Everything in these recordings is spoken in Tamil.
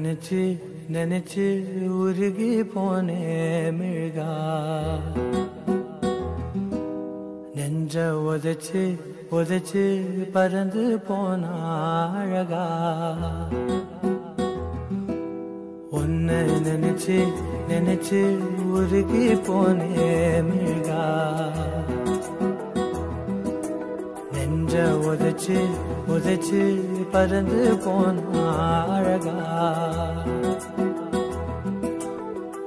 உன்னை நினைச்சு நினைச்சு உருகி போனே மிழ்கா நெஞ்ச உதைச்சு உதைச்சு பறந்து போனா அழகா உன்னை நினைச்சு நினைச்சு உருகி போனே மிழ்கா நெஞ்ச உதைச்சு உதைச்சு பறந்து போன அழகா.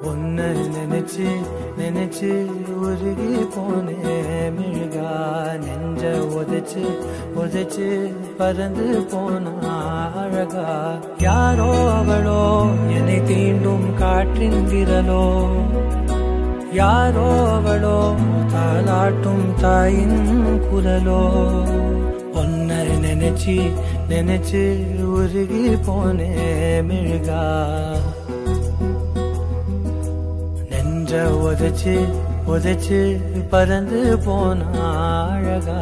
உன்னை நினைச்சு நினைச்சு உருகி போனே மிழுகா. நெஞ்ச உதைச்சு உதைச்சு பறந்து போன அழகா. யாரோ அவளோ என்னை தீண்டும் காற்றின் விரலோ. யாரோ அவளோ தாளாட்டும் தாயின் குரலோ. உன்னை நினைச்சு நினைச்சு உருகி போனே மெழுகா நெஞ்ச உதச்சு உதச்சு பறந்து போன அழகா.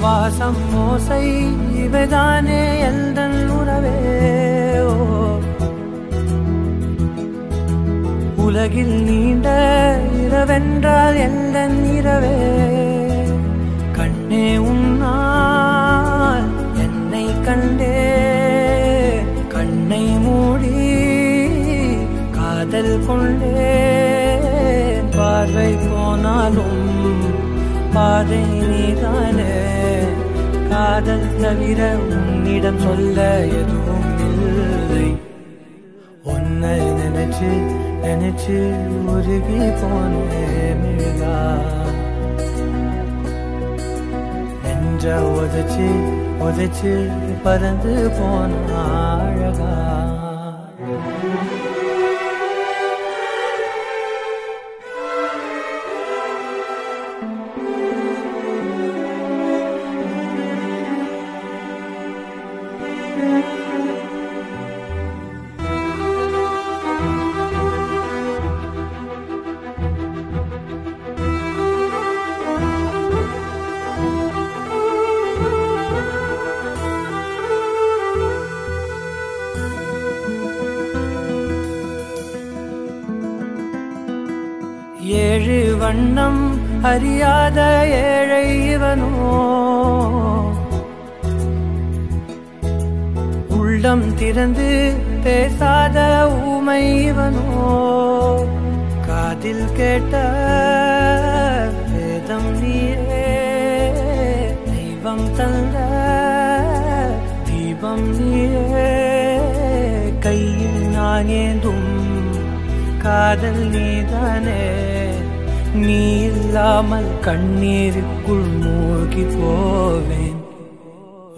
வாசம் மோசை இவைதானே எந்த உறவே? உலகில் நீண்ட இரவென்றால் எந்த இரவே? கண்ணே உன்னால் என்னை கண்டே. கண்ணை மூடி காதல் கொண்டே. பார்வை போனாலும் பாதை நீதானே. காதல் தவிர உன்னிடம் சொல்ல எதுவும் இல்லை. உன்னை நினைச்சு நினைச்சு உருகி போனே நெஞ்ச உதச்சு உதச்சு பறந்து போன அழகா வந்து பேசாத ஊமை இவனோ? காதில் கேட்ட வேதம் நீரே தெய்வம் தந்த தீபம் நீரே. கையில் நான் ஏந்தும் காதல் நீதானே நீ இல்லாமல் கண்ணீருக்குள் மூழ்கி போவேன்.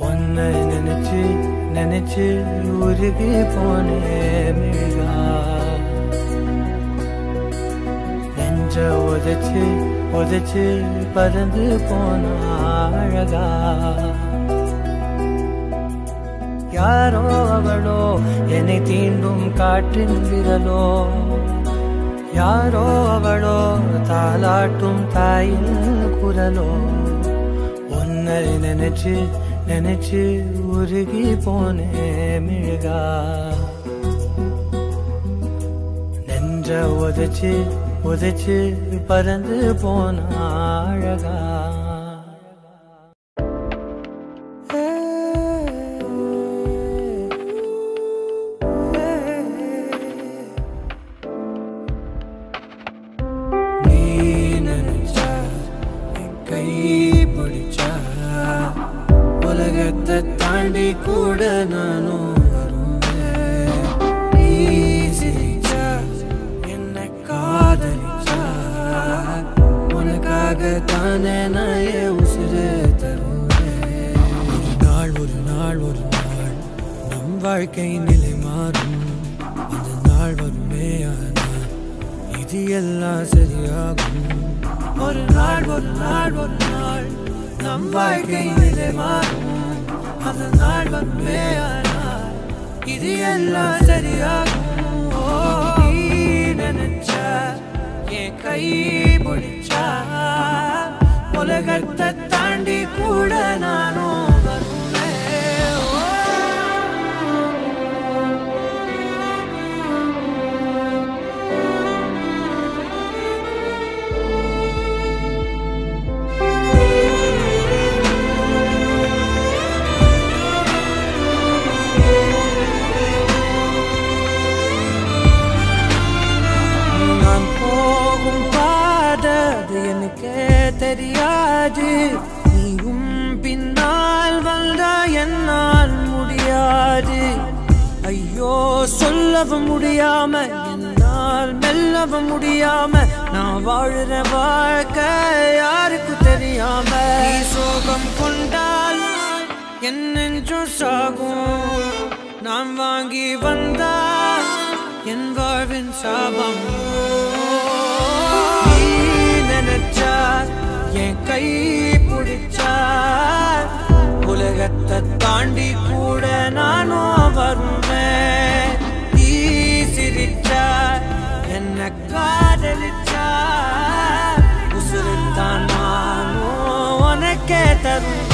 உன்னை நினைச்சு நினைச்சு உருகி போனே நெஞ்ச உதச்சு உதச்சு பறந்து போன அழகா யாரோ அவளோ என்னை தீண்டும் காற்றின் விரலோ. யாரோ அவளோ தாலாட்டும் தாயின் குரலோ. உன்னை நினைச்சு நினைச்சு முருகி போனே மிழ்கா நெஞ்ச உதச்சு உதச்சு பறந்து போன அழகா தானே நான் என் உசுறு தருவேன் ஒரு நாள் ஒரு நாள் ஒரு நாள் நம் வாழ்க்கை நிலை மாறும். அந்த நாள் வருமே ஆனால் இது எல்லாம் சரியாகும். ஒரு நாள் ஒரு நாள் ஒரு நாள் நம் வாழ்க்கை நிலை மாறும். அந்த நாள் வருமே ஆனால் இது எல்லாம் சரியாகும். நினைச்சா என் கை பிடிச்சா உலகத்தை தாண்டி கூட நானும் தெரியாது நீயும் பின்னால் வந்தா என்னால் முடியாது. ஐயோ சொல்லவும் முடியாம என்னால் மெல்லவும் முடியாம நான் வாழ்ற வாழ்க்கை யாருக்கு தெரியாம? சோகம் கொண்டால் என்னென்றும் சாகும். நான் வாங்கி வந்தா என் வாழ்வின் சாபம். கை பிடிச்சா உலகத்தை தாண்டி கூட நானும் வருவேன். தீ சிரிச்சா என்ன காதலிச்சா உசுருத்தான் நானும் உனக்கே தருவேன்.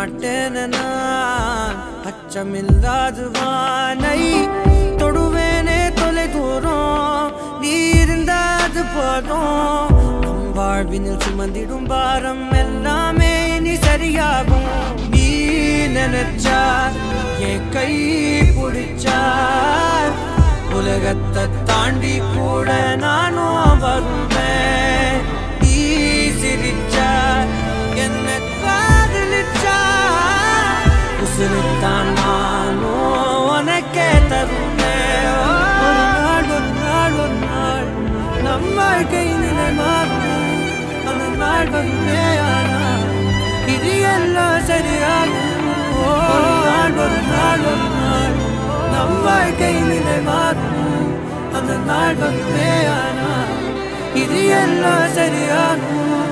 மாட்டேன நான். அச்சமில்லாது வானை தொடுவேனே தொலை தூரம் நீ இருந்தாது போதும். நம் வாழ்வினில் சுமந்திடும் பாரம் எல்லாமே நீ சரியாகும். நீ நினைச்சா என் கை பிடிச்சா உலகத்தை தாண்டி கூட நானும் வரும் நிலவுமே ஒரு நாள் ஒரு நாள் ஒரு நாள் நம் வாழ்க்கை நிலை மாறும் அந்த நாள் வருமே ஆனால் இது எல்லாம் சரியாகும் ஒரு நாள் ஒரு நாள் இது எல்லாம் சரியாகும்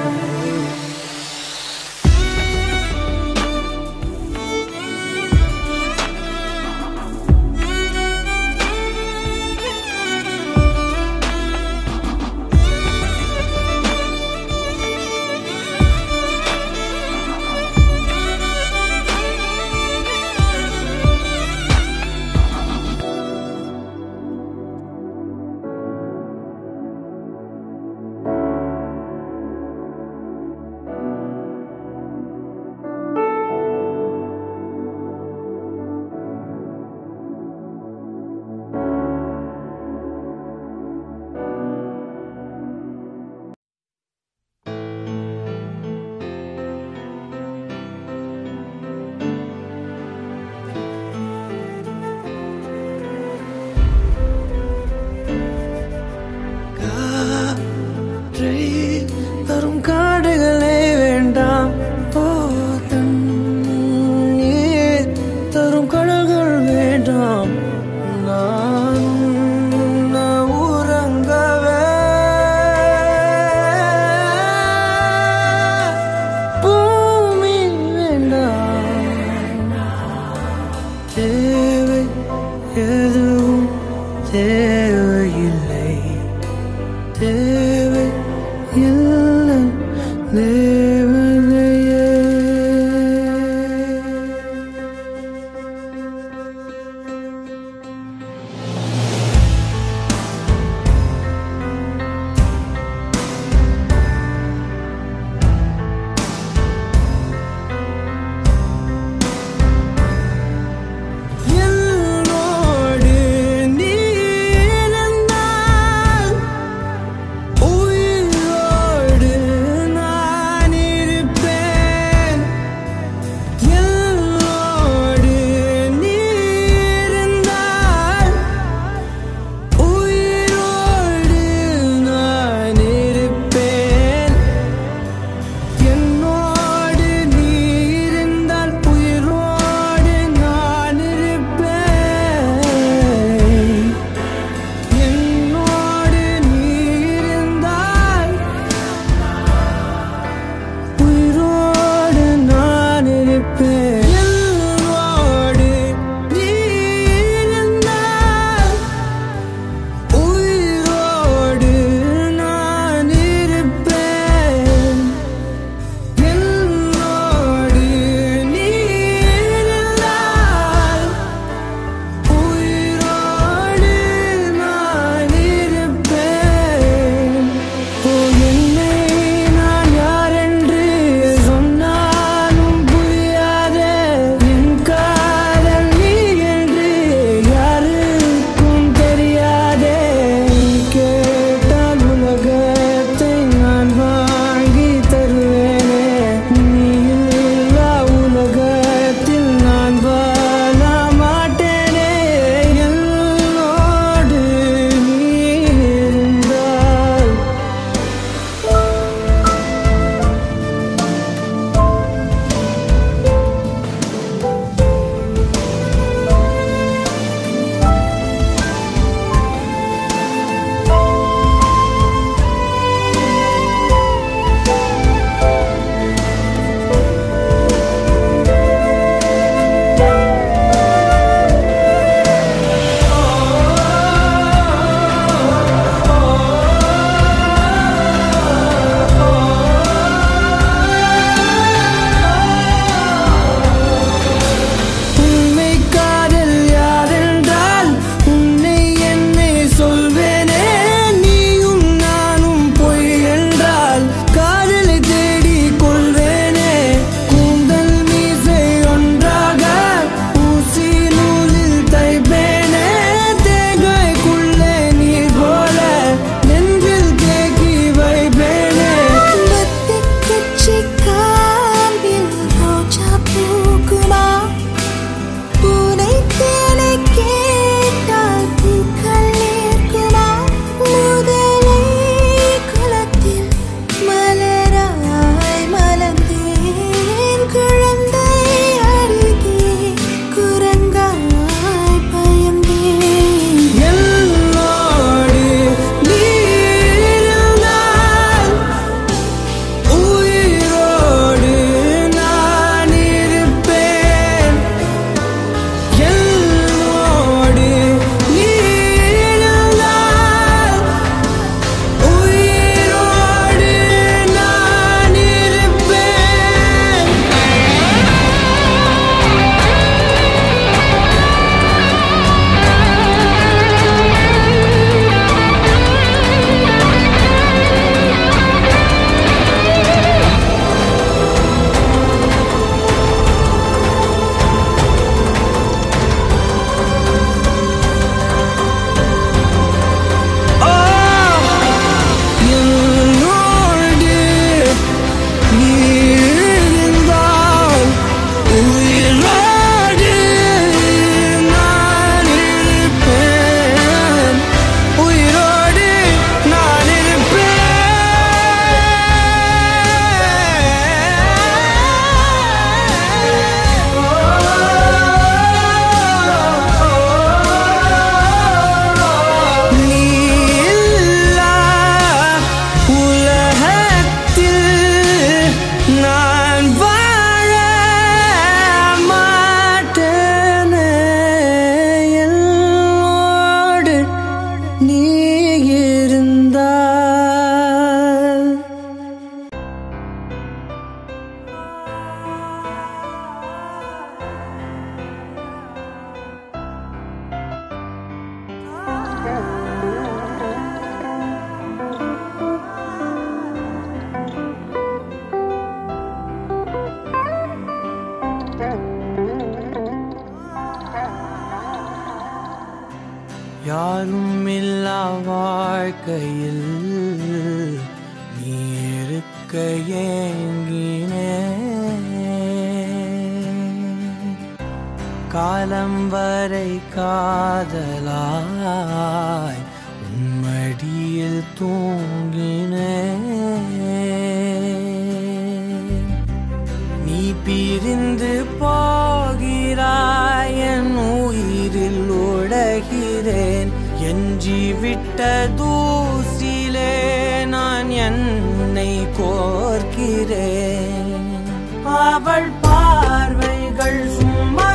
காலம் வரை காதலாய் உன்மடியில் தூங்கினே நீ பிரிந்து போகிறாய் என் உயிரில் உழகிறேன் எஞ்சி விட்ட தூசிலே நான் என்னை கோர்கிறேன் அவள் பார்வைகள் சும்மா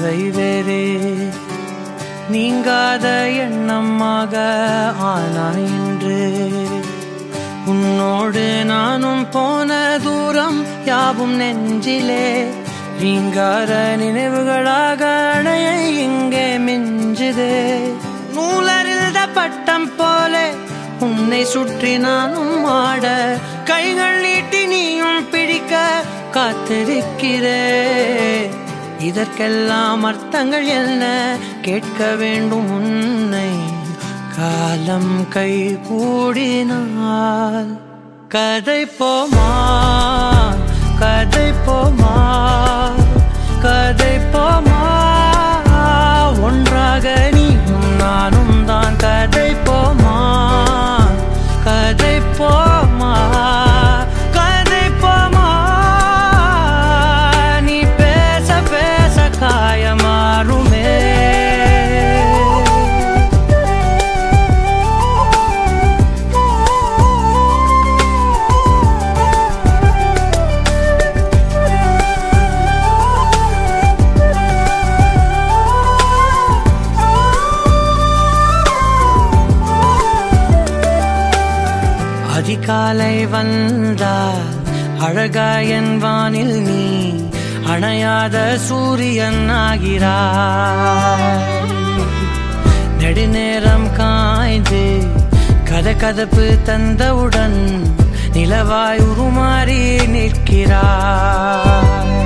பார்வை வேறே. நீங்காத எண்ணமாக ஆனாய் இன்று. உன்னோடு நானும் போன தூரம் யாவும் நெஞ்சிலே. நீங்கார நினைவுகளாக அணைய இங்கே மிஞ்சுதே. நூலறிந்த பட்டம் போல உன்னை சுற்றி நானும் ஆட. கைகள் நீட்டி நீயும் பிடிக்க காத்திருக்கிறே. இதற்கெல்லாம் அர்த்தங்கள் என்ன? கேட்க வேண்டும் உன்னை. காலம் கை கூடினால். கதை போமா? கதை போமா? கதை போமா? அழகாயன் வானில் நீ அணையாத சூரியன் ஆகிறாய். நெடுநேரம் காய்ந்து கதகதப்பு தந்தவுடன் நிலவாய் உருமாறி நிற்கிறாய்.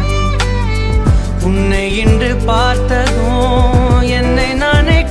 உன்னை இன்று பார்த்ததும் என்னை நானே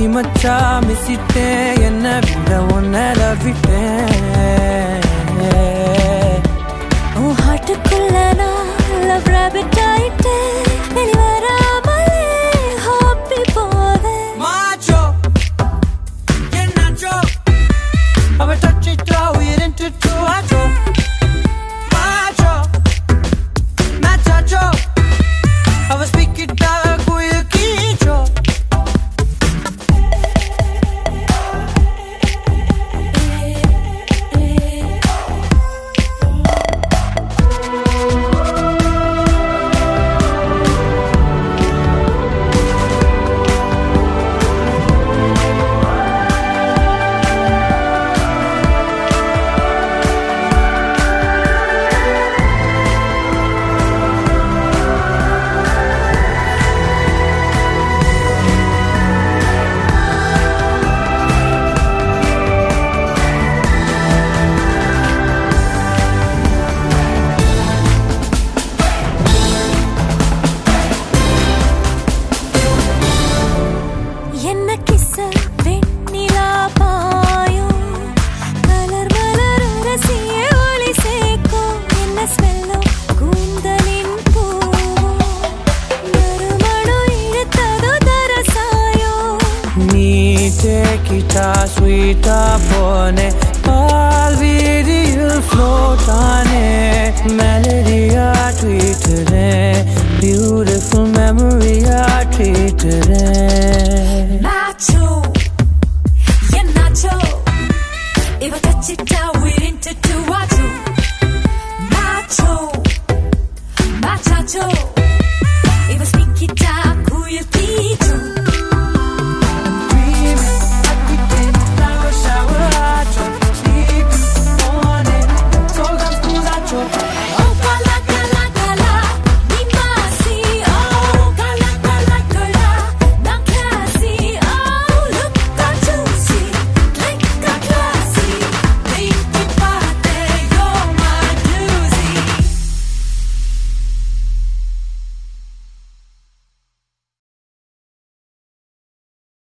சாரி மச்சா மிசிட்டேன் என்ன விட ஒன்னல விட்டேன். உன் ஹாட்டுக்குள்ள நான் லவ் ராபிட் ஆயிட்டேன். வெளிவரா